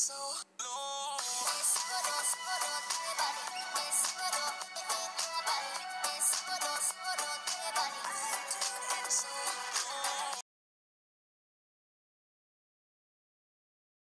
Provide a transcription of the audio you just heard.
so low.